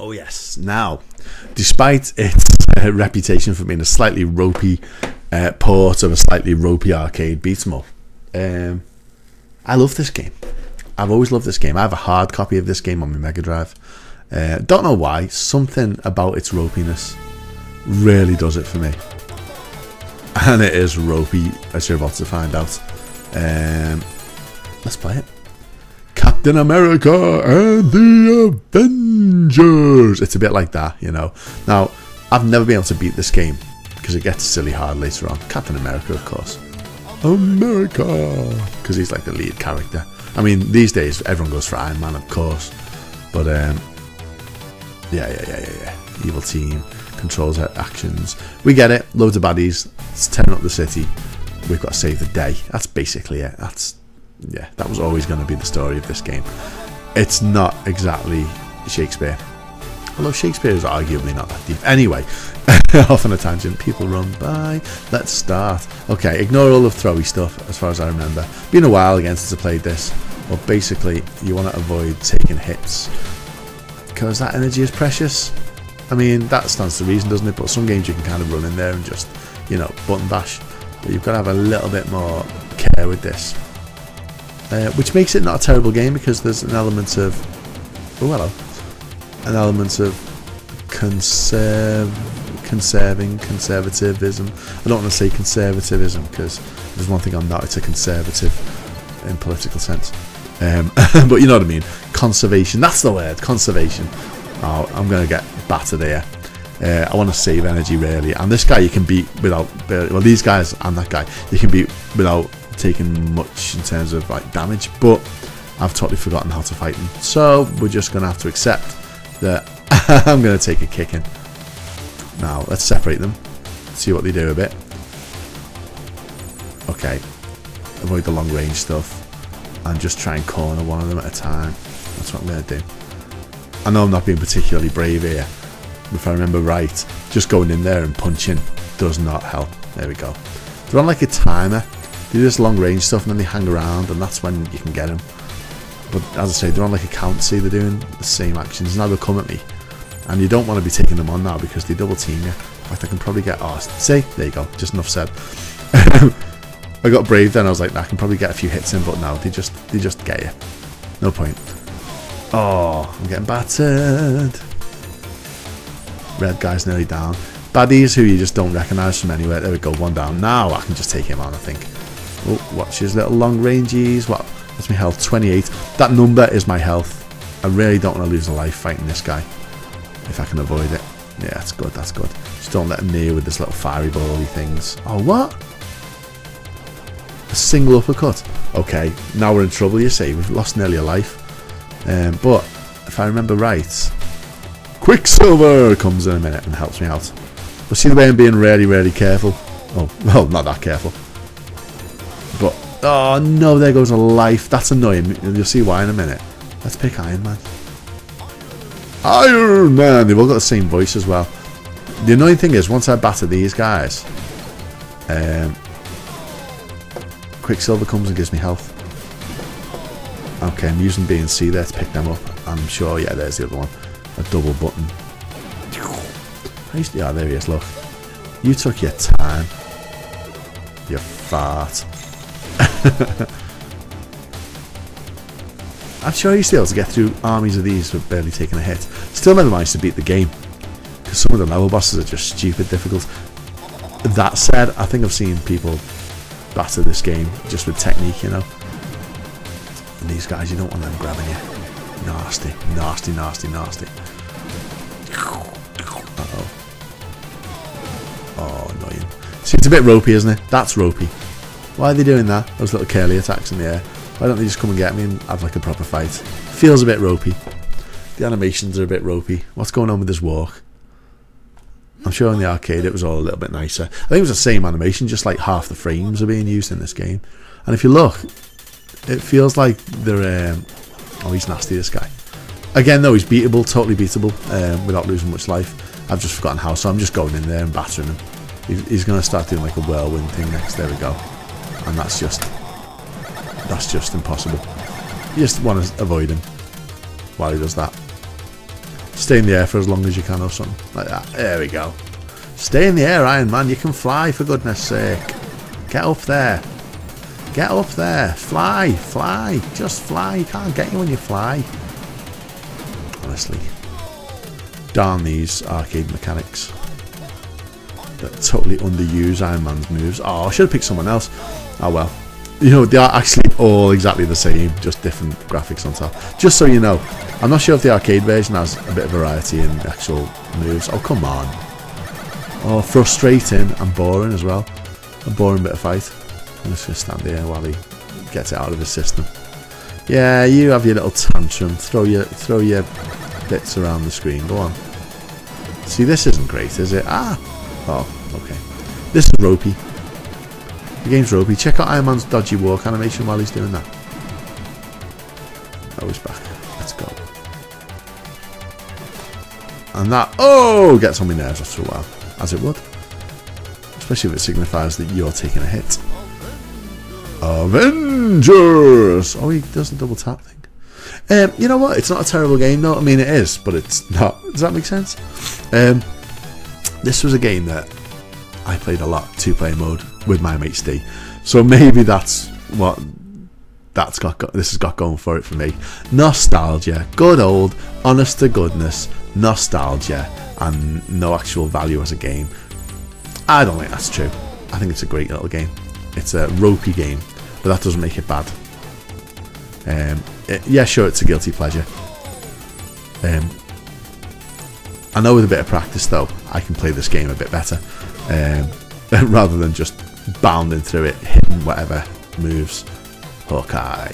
Oh yes. Now, despite its uh, reputation for being a slightly ropey uh, port of a slightly ropey arcade beat 'em up, um, I love this game. I've always loved this game. I have a hard copy of this game on my Mega Drive. Uh, don't know why. Something about its ropiness really does it for me. And it is ropey, as you're about to find out. Um, let's play it. Captain America and the Avengers. It's a bit like that, you know. Now, I've never been able to beat this game because it gets silly hard later on. Captain America, of course. America, because he's like the lead character. I mean, these days everyone goes for Iron Man, of course, but um, yeah, yeah, yeah, yeah, yeah. Evil team controls our actions. We get it. Loads of baddies. It's tearing up the city. We've got to save the day. That's basically it. That's yeah. That was always going to be the story of this game. It's not exactly Shakespeare. Although Shakespeare is arguably not that deep. Anyway, off on a tangent. People run by. Let's start. Okay, ignore all of throwy stuff as far as I remember. Been a while again since I played this. But basically, you want to avoid taking hits because that energy is precious. I mean, that stands to reason, doesn't it? But some games you can kind of run in there and just, you know, button bash. But you've got to have a little bit more care with this. Uh, which makes it not a terrible game because there's an element of... Oh, hello. An element of conserve, conserving, conservatism. I don't want to say conservatism because there's one thing I'm not, it's a conservative in political sense. Um, but you know what I mean. Conservation. That's the word. Conservation. Oh, I'm going to get battered here. Uh, I want to save energy really. And this guy you can beat without, well these guys and that guy, you can beat without taking much in terms of like damage. But I've totally forgotten how to fight them. So we're just going to have to accept that I'm going to take a kicking. Now let's separate them. See what they do a bit. Okay. Avoid the long range stuff and just try and corner one of them at a time. That's what I'm going to do. I know I'm not being particularly brave here. If I remember right, just going in there and punching does not help. There we go. They're on like a timer. They do this long range stuff and then they hang around and that's when you can get them. But as I say, they're on like a count. See, they're doing the same actions. Now they'll come at me. And you don't want to be taking them on now because they double team you. In fact, I can probably get... Oh, see? There you go. Just enough said. I got brave then. I was like, nah, I can probably get a few hits in, but no, they just they just get you. No point. Oh, I'm getting battered. Red guy's nearly down. Baddies who you just don't recognise from anywhere. There we go, one down. Now I can just take him on, I think. Watch his little long rangies. What? That's my health, 28. That number is my health. I really don't want to lose a life fighting this guy. If I can avoid it. Yeah, that's good, that's good. Just don't let him near with this little fiery bally things. Oh, what? A single uppercut. Okay, now we're in trouble, you see. We've lost nearly a life. Um, but, if I remember right, Quicksilver comes in a minute and helps me out. But see the way I'm being really, really careful? Oh, well, not that careful. Oh no, there goes a life. That's annoying. You'll see why in a minute. Let's pick Iron Man. Iron Man! They've all got the same voice as well. The annoying thing is, once I batter these guys, um, Quicksilver comes and gives me health. Okay, I'm using B and C there to pick them up. I'm sure, yeah, there's the other one. A double button. Yeah, there he is, look. You took your time. You fart. I'm sure you still to get through armies of these with barely taking a hit. Still never managed to beat the game. Because some of the level bosses are just stupid difficult. That said, I think I've seen people batter this game just with technique, you know. And these guys, you don't want them grabbing you. Nasty, nasty, nasty, nasty. Uh-oh. Oh, annoying. See, it's a bit ropey, isn't it? That's ropey. Why are they doing that? Those little curly attacks in the air. Why don't they just come and get me and have like a proper fight? Feels a bit ropey. The animations are a bit ropey. What's going on with this walk? I'm sure in the arcade it was all a little bit nicer. I think it was the same animation, just like half the frames are being used in this game. And if you look, it feels like they're... Um, oh, he's nasty, this guy. Again, though, he's beatable, totally beatable, um, without losing much life. I've just forgotten how, so I'm just going in there and battering him. He's going to start doing like a whirlwind thing next. There we go. And that's just... That's just impossible. You just want to avoid him while he does that. stay in the air for as long as you can or something like that. There we go. Stay in the air, Iron Man. You can fly, for goodness sake. Get up there. Get up there. Fly. Fly. Just fly. You can't get you when you fly. Honestly. Darn these arcade mechanics. That totally underuse Iron Man's moves. Oh, I should have picked someone else. Oh well. You know, they are actually all exactly the same, just different graphics on top. Just so you know, I'm not sure if the arcade version has a bit of variety in the actual moves. Oh, come on. Oh, frustrating and boring as well. A boring bit of fight. I'm just going to stand here while he gets it out of his system. Yeah, you have your little tantrum. Throw your, throw your bits around the screen. Go on. See, this isn't great, is it? Ah! Oh, okay. This is ropey. The game's ropey. Check out Iron Man's dodgy walk animation while he's doing that. Oh, he's back. Let's go. And that, oh, gets on my nerves after a while. As it would. Especially if it signifies that you're taking a hit. Avengers! Oh, he does the double tap thing. Um, you know what? It's not a terrible game, though. I mean, it is, but it's not. Does that make sense? Um, this was a game that I played a lot, two-player mode, with my Steve. So maybe that's what that's got, this has got going for it for me. Nostalgia, good old, honest to goodness, nostalgia, and no actual value as a game. I don't think that's true. I think it's a great little game. It's a ropey game, but that doesn't make it bad. Um, it, yeah, sure, it's a guilty pleasure. Um, I know with a bit of practice, though, I can play this game a bit better, um, rather than just bounding through it, hitting whatever moves. Hawkeye.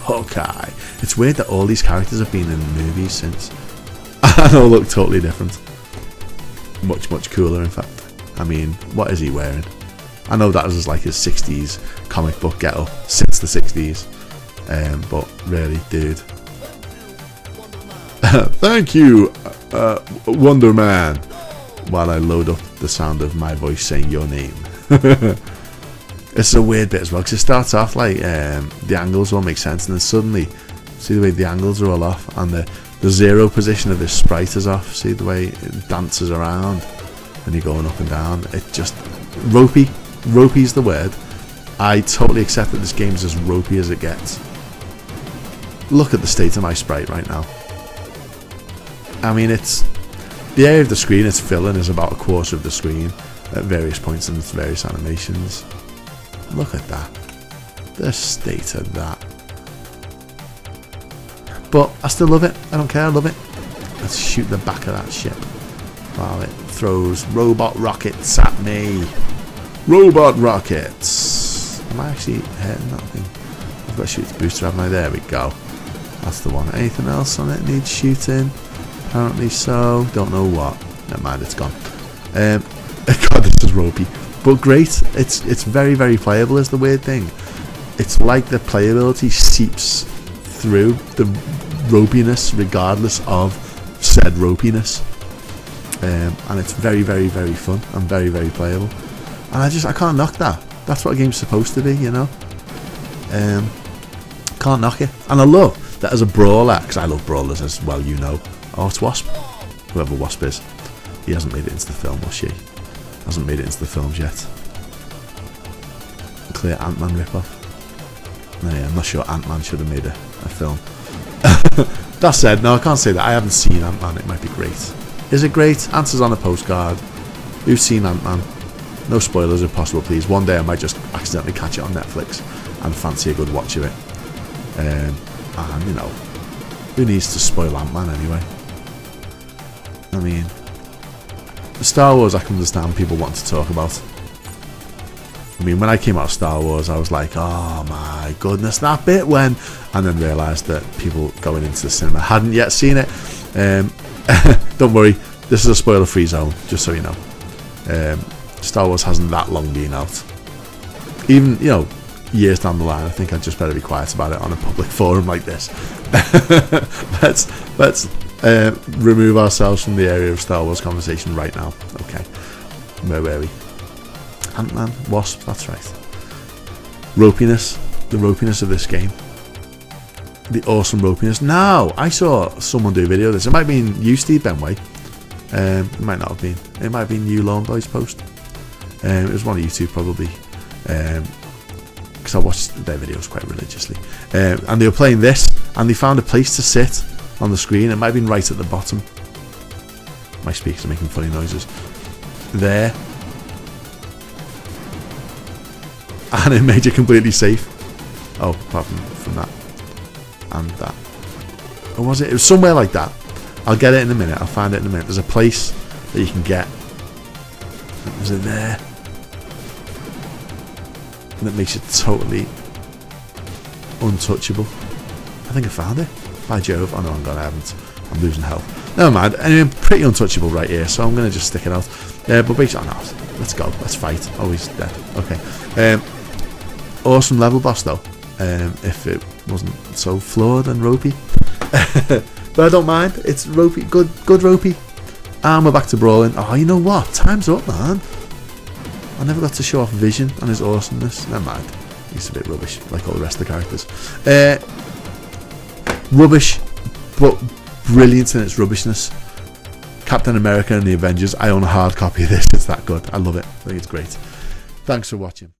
Hawkeye. It's weird that all these characters have been in movies since. and all look totally different. Much, much cooler, in fact. I mean, what is he wearing? I know that was like his 60s comic book get up since the 60s. Um, but really, dude. Thank you, uh, Wonder Man. While I load up the sound of my voice saying your name. it's a weird bit as well because it starts off like um, the angles all make sense, and then suddenly, see the way the angles are all off, and the the zero position of this sprite is off. See the way it dances around and you're going up and down. It just ropey. Ropey's the word. I totally accept that this game is as ropey as it gets. Look at the state of my sprite right now. I mean, it's the area of the screen it's filling is about a quarter of the screen at various points in its various animations. Look at that. The state of that. But I still love it. I don't care. I love it. Let's shoot the back of that ship while it throws robot rockets at me. Robot rockets. Am I actually hitting that thing? I've got to shoot the booster, haven't I? There we go. That's the one. Anything else on it needs shooting? Apparently so. Don't know what. Never mind, it's gone. Um, God, this is ropey. But great. It's it's very, very playable is the weird thing. It's like the playability seeps through the ropiness regardless of said ropiness. Um, and it's very, very, very fun and very, very playable. And I just, I can't knock that. That's what a game's supposed to be, you know? Um, can't knock it. And I love that as a brawler, because I love brawlers as well, you know. Oh, it's Wasp. Whoever Wasp is. He hasn't made it into the film, or she. Hasn't made it into the films yet. Clear Ant-Man ripoff. No, yeah, I'm not sure Ant-Man should have made a, a film. that said, no, I can't say that. I haven't seen Ant-Man. It might be great. Is it great? Answers on a postcard. Who's seen Ant-Man? No spoilers if possible, please. One day I might just accidentally catch it on Netflix and fancy a good watch of it. Um, and, you know, who needs to spoil Ant-Man anyway? I mean, Star Wars I can understand people want to talk about. I mean, when I came out of Star Wars, I was like, oh my goodness, that bit when... And then realised that people going into the cinema hadn't yet seen it. Um, don't worry, this is a spoiler-free zone, just so you know. Um, Star Wars hasn't that long been out. Even, you know, years down the line, I think I'd just better be quiet about it on a public forum like this. let's let's uh, remove ourselves from the area of Star Wars conversation right now. Okay, where were we? Ant-Man, Wasp, that's right. Ropiness, the ropiness of this game. the awesome ropiness. Now, I saw someone do a video of this. It might have been you, Steve Benway. Um, it might not have been. It might have been you, Lone Boys post. Um, it was one of you two, probably. Because um, I watched their videos quite religiously. Um, and they were playing this, and they found a place to sit on the screen. It might have been right at the bottom. My speakers are making funny noises. There. And it made you completely safe. Oh, apart from, from that. And that. Or was it? It was somewhere like that. I'll get it in a minute. I'll find it in a minute. There's a place that you can get. Is it there? And it makes you totally untouchable. I think I found it. By Jove. I know I'm gone. I haven't. I'm losing health. Never mind. Anyway, I'm pretty untouchable right here, so I'm going to just stick it out. Uh, but basically, oh no, let's go. Let's fight. Oh, he's dead. Okay. Um, awesome level boss, though. Um, if it wasn't so flawed and ropey. but I don't mind. It's ropey. Good, good ropey. And we're back to brawling. Oh, you know what? Time's up, man. I never got to show off Vision and his awesomeness. Never mind. He's a bit rubbish, like all the rest of the characters. Uh, rubbish, but brilliant in its rubbishness. Captain America and the Avengers. I own a hard copy of this. It's that good. I love it. I think it's great. Thanks for watching.